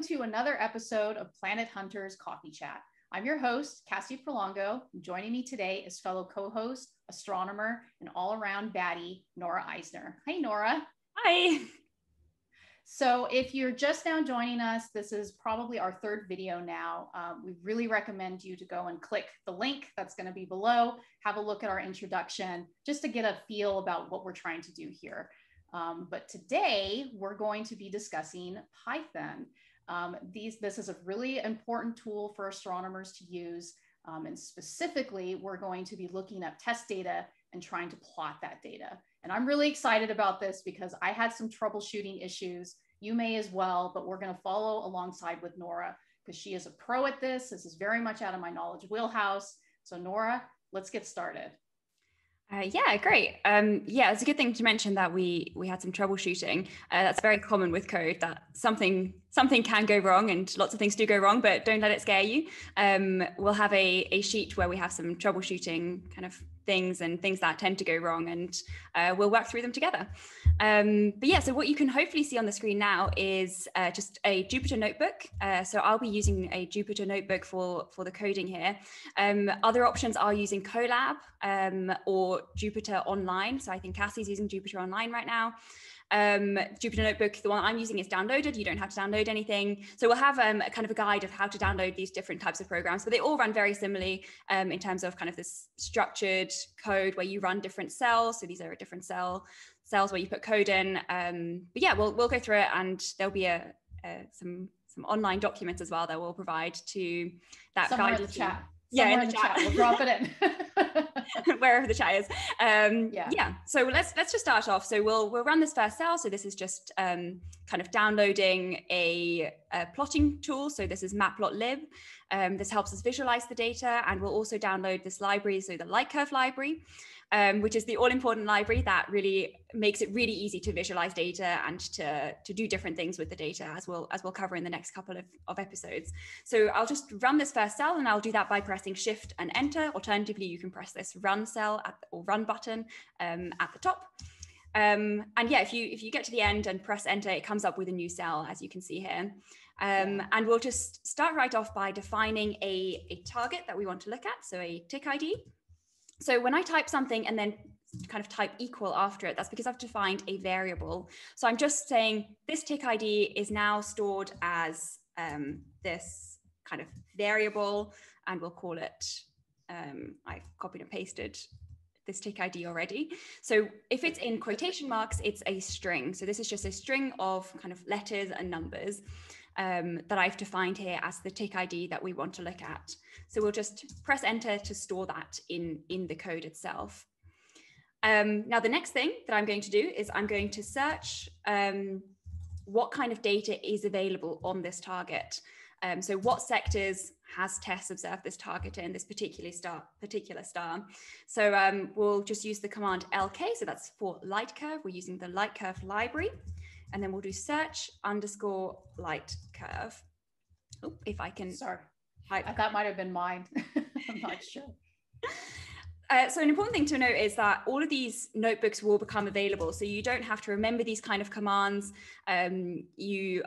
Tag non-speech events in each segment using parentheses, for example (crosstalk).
welcome to another episode of Planet Hunters Coffee Chat. I'm your host, Kassie Prolongo. Joining me today is fellow co host, astronomer, and all around baddie, Nora Eisner. Hi, Nora. Hi. So, if you're just now joining us, this is probably our third video now. Um, we really recommend you to go and click the link that's going to be below, have a look at our introduction, just to get a feel about what we're trying to do here. Um, but today we're going to be discussing Python. Um, these, this is a really important tool for astronomers to use. Um, and specifically, we're going to be looking at TESS data and trying to plot that data. And I'm really excited about this because I had some troubleshooting issues. You may as well, but we're going to follow alongside with Nora because she is a pro at this. This is very much out of my knowledge wheelhouse. So, Nora, let's get started. Uh, yeah, great. Um, yeah, it's a good thing to mention that we we had some troubleshooting. Uh, that's very common with code that something something can go wrong, and lots of things do go wrong. But don't let it scare you. Um, we'll have a a sheet where we have some troubleshooting kind of things and things that tend to go wrong, and uh, we'll work through them together. Um, but yeah, so what you can hopefully see on the screen now is uh, just a Jupyter notebook. Uh, so I'll be using a Jupyter notebook for, for the coding here. Um, other options are using Colab um, or Jupyter Online. So I think Kassie's using Jupyter Online right now. Um, Jupyter Notebook, the one I'm using is downloaded. You don't have to download anything. So we'll have um, a kind of a guide of how to download these different types of programs, but they all run very similarly um, in terms of kind of this structured code where you run different cells. So these are a different cell cells where you put code in. Um, but yeah, we'll, we'll go through it and there'll be a, a, some some online documents as well that we'll provide to that Somewhere guide. In the chat. Yeah, in the, chat. chat. We'll drop it in. (laughs) (laughs) Wherever the chat is. Um, yeah. yeah. So let's let's just start off. So we'll we'll run this first cell. So this is just um, kind of downloading a, a, plotting tool. So this is matplotlib. Um, this helps us visualize the data, and we'll also download this library, so the Lightkurve library um, which is the all important library that really makes it really easy to visualize data and to, to do different things with the data as we'll, as we'll cover in the next couple of, of episodes. So I'll just run this first cell and I'll do that by pressing shift and enter. Alternatively, you can press this run cell at, or run button um, at the top. Um, and yeah, if you if you get to the end and press enter, it comes up with a new cell, as you can see here. Um, and we'll just start right off by defining a, a target that we want to look at, so a TIC ID. So when I type something and then kind of type equal after it, that's because I've defined a variable. So I'm just saying this TIC ID is now stored as um, this kind of variable, and we'll call it, um, I've copied and pasted this TIC ID already. So if it's in quotation marks, it's a string. So this is just a string of kind of letters and numbers um, that I've defined here as the TIC ID that we want to look at. So we'll just press enter to store that in, in the code itself. Um, now, the next thing that I'm going to do is I'm going to search um, what kind of data is available on this target. Um, so what sectors has TESS observed this target in this particular star, particular star. So um, we'll just use the command LK. So that's for light curve. We're using the Lightkurve library and then we'll do search underscore light curve. Oh, if I can. Sorry, I, that might have been mine. (laughs) I'm not (laughs) sure. Uh, so an important thing to note is that all of these notebooks will become available. So you don't have to remember these kind of commands. Um, you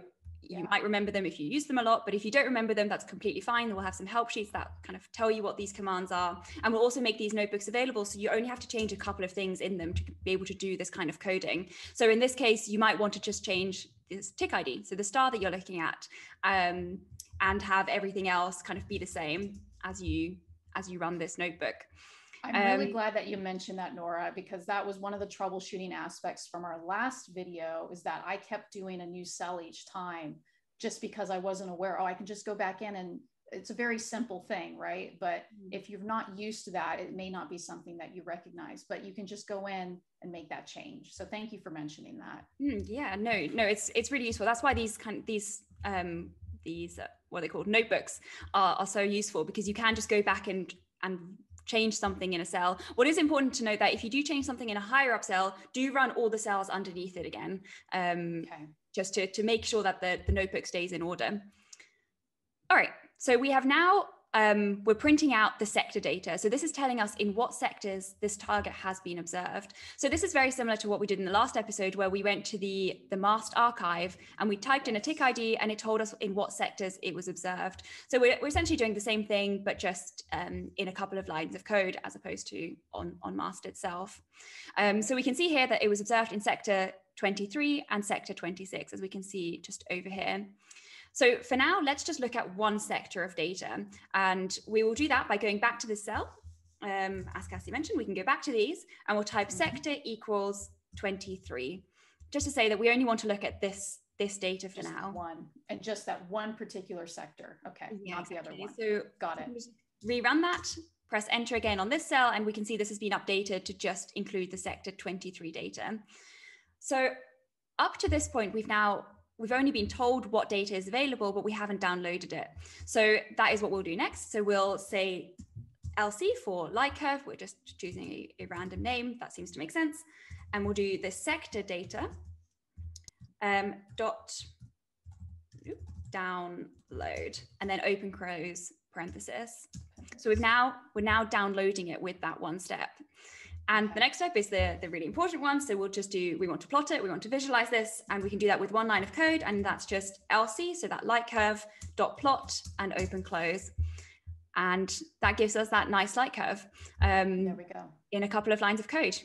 you might remember them if you use them a lot, but if you don't remember them, that's completely fine. We'll have some help sheets that kind of tell you what these commands are. And we'll also make these notebooks available. So you only have to change a couple of things in them to be able to do this kind of coding. So in this case, you might want to just change this TIC ID. So the star that you're looking at um, and have everything else kind of be the same as you as you run this notebook. I'm really um, glad that you mentioned that, Nora, because that was one of the troubleshooting aspects from our last video is that I kept doing a new cell each time just because I wasn't aware, oh, I can just go back in and it's a very simple thing, right? But mm-hmm. if you're not used to that, it may not be something that you recognize, but you can just go in and make that change. So thank you for mentioning that. Mm, yeah, no, no, it's it's really useful. That's why these kind of, these um these uh, what are they called notebooks are, are so useful because you can just go back and and change something in a cell. What is important to note that if you do change something in a higher up cell, do run all the cells underneath it again, um, okay. just to, to make sure that the, the notebook stays in order. All right, so we have now um, we're printing out the sector data. So this is telling us in what sectors this target has been observed. So this is very similar to what we did in the last episode where we went to the, the MAST archive and we typed in a TIC ID and it told us in what sectors it was observed. So we're, we're essentially doing the same thing, but just um, in a couple of lines of code as opposed to on, on MAST itself. Um, so we can see here that it was observed in sector 23 and sector 26, as we can see just over here. So for now, let's just look at one sector of data. And we will do that by going back to this cell. Um, as Kassie mentioned, we can go back to these and we'll type mm-hmm. sector equals 23, just to say that we only want to look at this this data for just now. One, and just that one particular sector. Okay, yeah, not exactly. the other one. So got it. Rerun that, press enter again on this cell, and we can see this has been updated to just include the sector 23 data. So up to this point, we've now we've only been told what data is available, but we haven't downloaded it. So that is what we'll do next. So we'll say LC for light curve. We're just choosing a, a random name. That seems to make sense. And we'll do the sector data um, dot download and then open close parenthesis. So we've now, we're now downloading it with that one step. And the next step is the, the really important one. So we'll just do, we want to plot it, we want to visualize this, and we can do that with one line of code. And that's just LC, so that light curve, dot plot, and open close. And that gives us that nice light curve. Um, there we go. In a couple of lines of code.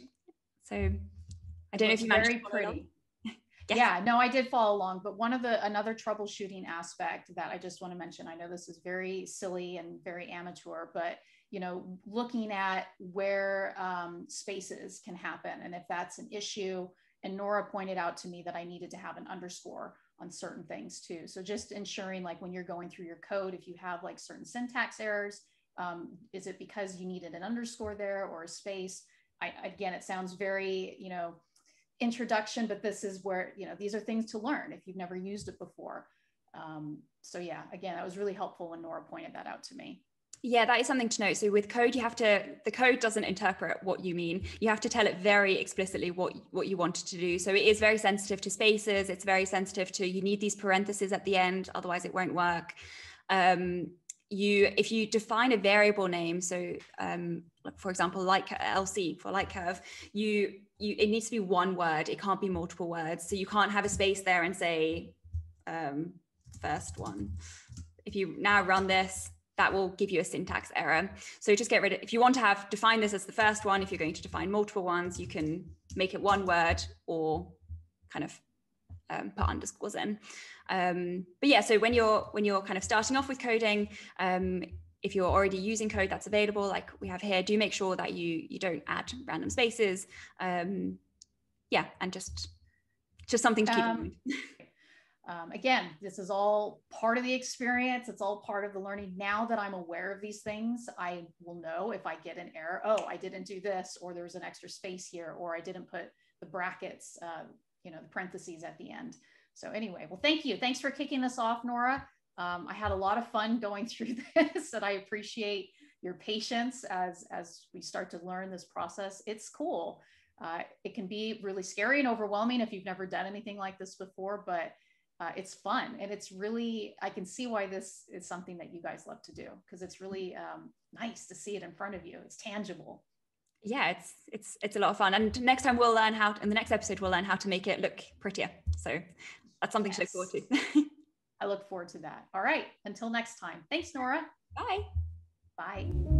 So I don't know if you managed very pretty. (laughs) yes. Yeah, no, I did follow along. But one of the another troubleshooting aspect that I just want to mention, I know this is very silly and very amateur, but you know, looking at where um, spaces can happen and if that's an issue. And Nora pointed out to me that I needed to have an underscore on certain things too. So just ensuring like when you're going through your code, if you have like certain syntax errors, um, is it because you needed an underscore there or a space? I, again, it sounds very, you know, introduction, but this is where, you know, these are things to learn if you've never used it before. Um, so yeah, again, that was really helpful when Nora pointed that out to me. Yeah, that is something to note. So with code, you have to the code doesn't interpret what you mean. You have to tell it very explicitly what what you wanted to do. So it is very sensitive to spaces. It's very sensitive to you need these parentheses at the end, otherwise it won't work. Um, you if you define a variable name, so um, for example, like LC for light curve, you you it needs to be one word. It can't be multiple words. So you can't have a space there and say um, first one. If you now run this, that will give you a syntax error. So just get rid of, if you want to have, define this as the first one, if you're going to define multiple ones, you can make it one word or kind of um, put underscores in. Um, but yeah, so when you're, when you're kind of starting off with coding, um, if you're already using code that's available, like we have here, do make sure that you, you don't add random spaces. Um, yeah, and just, just something to keep in um, mind. (laughs) um, again, this is all part of the experience. It's all part of the learning. Now that I'm aware of these things, I will know if I get an error. Oh, I didn't do this, or there's an extra space here, or I didn't put the brackets, uh, you know, the parentheses at the end. So anyway, well, thank you. Thanks for kicking this off, Nora. Um, I had a lot of fun going (laughs) through this, and I appreciate your patience as as we start to learn this process. It's cool. Uh, it can be really scary and overwhelming if you've never done anything like this before, but uh, it's fun. And it's really i can see why this is something that you guys love to do because it's really um, nice to see it in front of you. It's tangible. Yeah it's it's it's a lot of fun. And next time we'll learn how in the next episode we'll learn how to make it look prettier. So that's something yes. to look forward to. (laughs) I look forward to that. All right. Until next time. Thanks nora. Bye. Bye